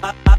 Bye.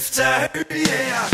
Uplifter, yeah.